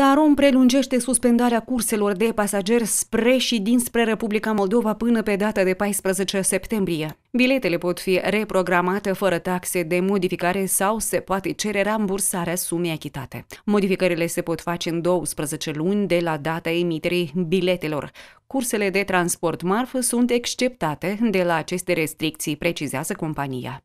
Tarom prelungește suspendarea curselor de pasageri spre și dinspre Republica Moldova până pe data de 14 septembrie. Biletele pot fi reprogramate fără taxe de modificare sau se poate cere rambursarea sumei achitate. Modificările se pot face în 12 luni de la data emiterii biletelor. Cursele de transport marfă sunt exceptate de la aceste restricții, precizează compania.